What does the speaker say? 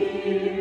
you.